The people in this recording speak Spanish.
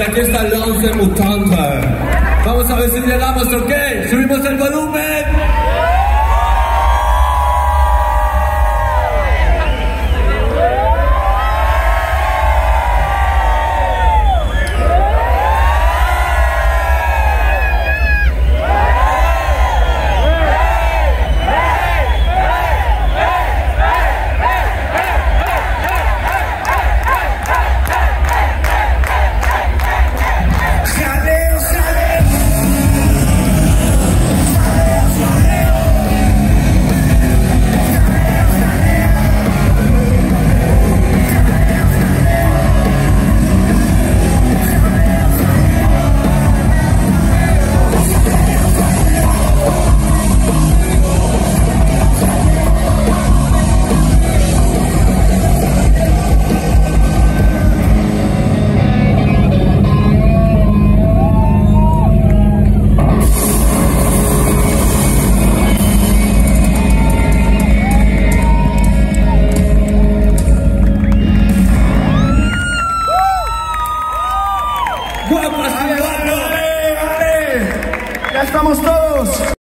Y aquí está el 11 Mutante. Vamos a ver si le damos o qué. Subimos el volumen. estamos todos.